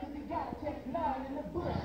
the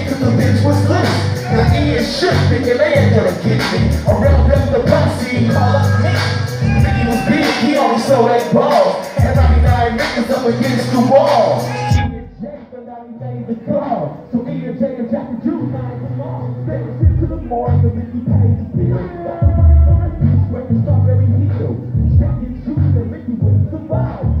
thinking they ain't gonna get me. Around them the posse call up me. Mickey was big, he only sold eight balls. Had 99 niggas up against the wall. So and and Jack and the morning, Mickey the strawberry and Mickey the vibe.